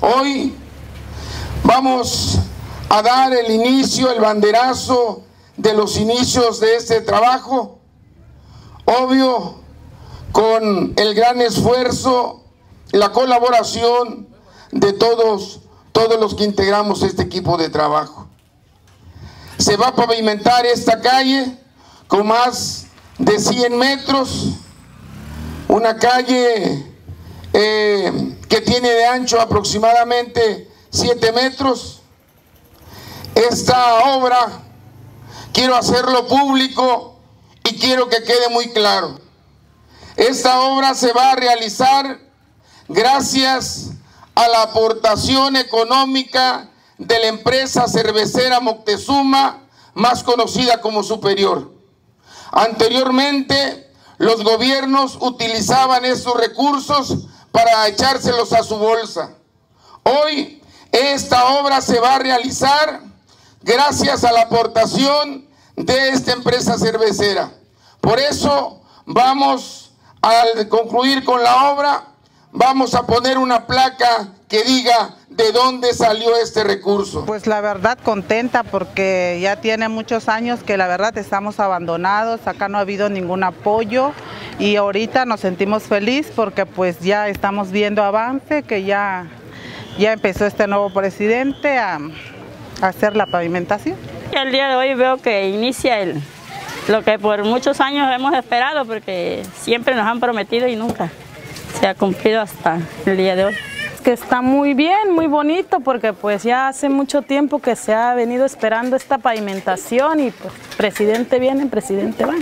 Hoy vamos a dar el inicio, el banderazo de los inicios de este trabajo. Obvio, con el gran esfuerzo, la colaboración de todos, todos los que integramos este equipo de trabajo. Se va a pavimentar esta calle con más de 100 metros, una calle eh, que tiene de ancho aproximadamente 7 metros. Esta obra quiero hacerlo público y quiero que quede muy claro. Esta obra se va a realizar gracias a la aportación económica de la empresa cervecera Moctezuma, más conocida como Superior. Anteriormente, los gobiernos utilizaban esos recursos para echárselos a su bolsa. Hoy, esta obra se va a realizar gracias a la aportación de esta empresa cervecera. Por eso vamos a concluir con la obra, vamos a poner una placa que diga de dónde salió este recurso. Pues la verdad contenta porque ya tiene muchos años que la verdad estamos abandonados, acá no ha habido ningún apoyo y ahorita nos sentimos felices porque pues ya estamos viendo avance, que ya, ya empezó este nuevo presidente a hacer la pavimentación. El día de hoy veo que inicia el, lo que por muchos años hemos esperado porque siempre nos han prometido y nunca se ha cumplido hasta el día de hoy. Que está muy bien, muy bonito porque pues ya hace mucho tiempo que se ha venido esperando esta pavimentación y pues presidente viene, presidente va.